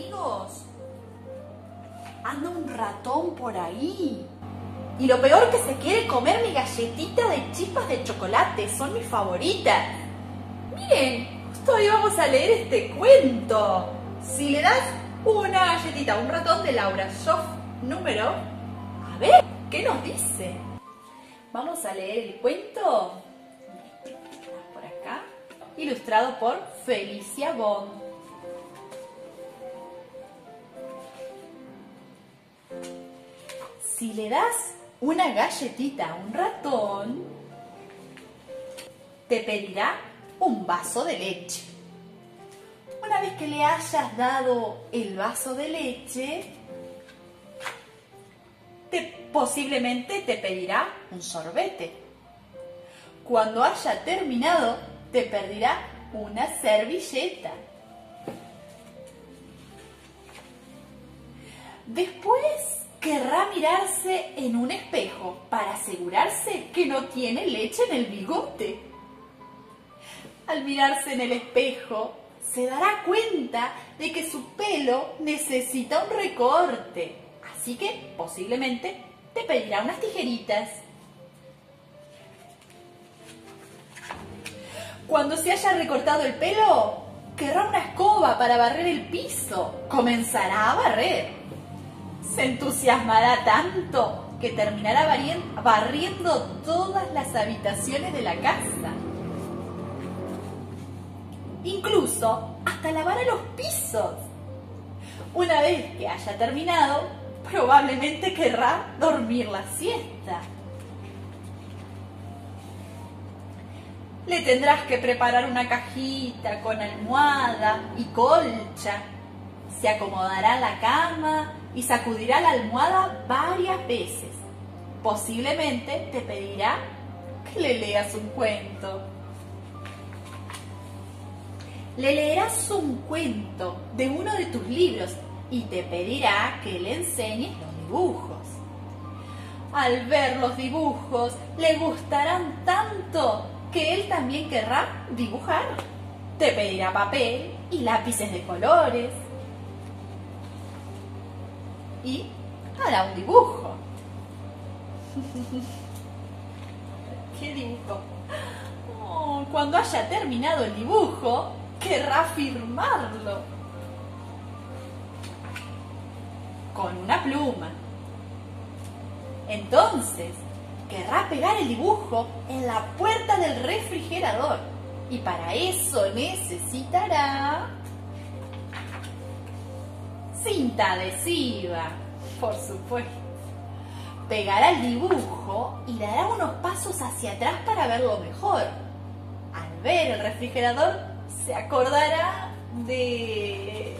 amigos, anda un ratón por ahí. Y lo peor que se quiere comer mi galletita de chispas de chocolate, son mis favoritas. Miren, justo hoy vamos a leer este cuento. Si le das una galletita a un ratón de Laura Schoff número, a ver, ¿qué nos dice? Vamos a leer el cuento por acá, ilustrado por Felicia Bond. Le das una galletita a un ratón, te pedirá un vaso de leche. Una vez que le hayas dado el vaso de leche, te, posiblemente te pedirá un sorbete. Cuando haya terminado, te pedirá una servilleta. Después querrá mirarse en un espejo para asegurarse que no tiene leche en el bigote. Al mirarse en el espejo, se dará cuenta de que su pelo necesita un recorte, así que posiblemente te pedirá unas tijeritas. Cuando se haya recortado el pelo, querrá una escoba para barrer el piso. Comenzará a barrer se entusiasmará tanto que terminará barriendo todas las habitaciones de la casa. Incluso hasta lavará los pisos. Una vez que haya terminado, probablemente querrá dormir la siesta. Le tendrás que preparar una cajita con almohada y colcha. Se acomodará la cama y sacudirá la almohada varias veces. Posiblemente te pedirá que le leas un cuento. Le leerás un cuento de uno de tus libros y te pedirá que le enseñes los dibujos. Al ver los dibujos, le gustarán tanto que él también querrá dibujar. Te pedirá papel y lápices de colores y hará un dibujo. ¿Qué dibujo? Oh, cuando haya terminado el dibujo, querrá firmarlo con una pluma. Entonces, querrá pegar el dibujo en la puerta del refrigerador y para eso necesitará cinta adhesiva, por supuesto. Pegará el dibujo y dará unos pasos hacia atrás para verlo mejor. Al ver el refrigerador, se acordará de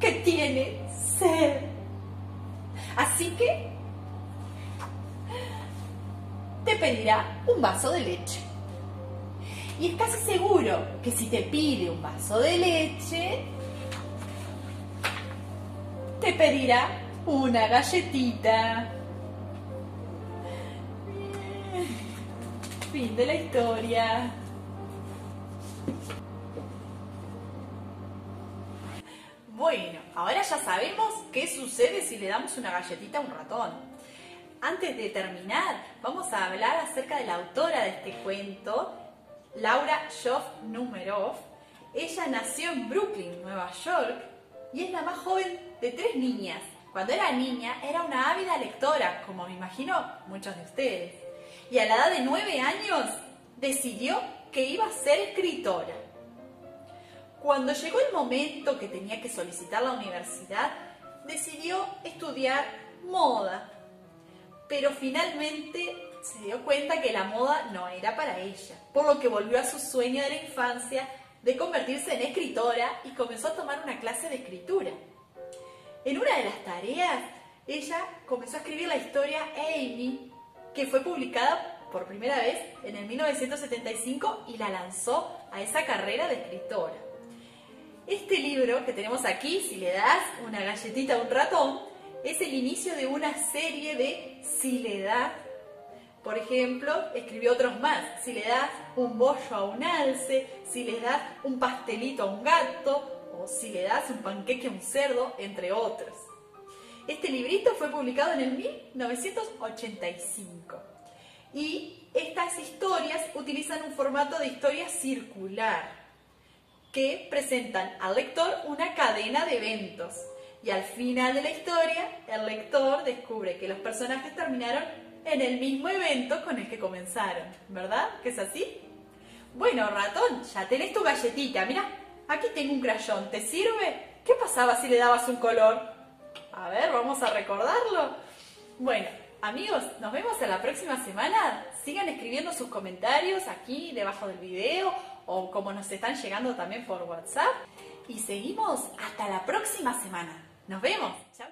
que tiene sed. Así que te pedirá un vaso de leche. Y es casi seguro que si te pide un vaso de leche, te pedirá una galletita. Fin de la historia. Bueno, ahora ya sabemos qué sucede si le damos una galletita a un ratón. Antes de terminar, vamos a hablar acerca de la autora de este cuento, Laura Schoff Numerov. Ella nació en Brooklyn, Nueva York, y es la más joven de tres niñas. Cuando era niña era una ávida lectora, como me imagino muchos de ustedes. Y a la edad de nueve años decidió que iba a ser escritora. Cuando llegó el momento que tenía que solicitar la universidad, decidió estudiar moda. Pero finalmente se dio cuenta que la moda no era para ella, por lo que volvió a su sueño de la infancia de convertirse en escritora y comenzó a tomar una clase de escritura. En una de las tareas, ella comenzó a escribir la historia Amy, que fue publicada por primera vez en el 1975 y la lanzó a esa carrera de escritora. Este libro que tenemos aquí, si le das una galletita a un ratón, es el inicio de una serie de Si le das por ejemplo, escribió otros más. Si le das un bollo a un alce, si le das un pastelito a un gato, o si le das un panqueque a un cerdo, entre otros. Este librito fue publicado en el 1985 y estas historias utilizan un formato de historia circular que presentan al lector una cadena de eventos y al final de la historia el lector descubre que los personajes terminaron en el mismo evento con el que comenzaron, ¿verdad? ¿Que es así? Bueno, ratón, ya tenés tu galletita, mira, aquí tengo un crayón, ¿te sirve? ¿Qué pasaba si le dabas un color? A ver, vamos a recordarlo. Bueno, amigos, nos vemos en la próxima semana. Sigan escribiendo sus comentarios aquí debajo del video o como nos están llegando también por WhatsApp. Y seguimos hasta la próxima semana. Nos vemos. Chao.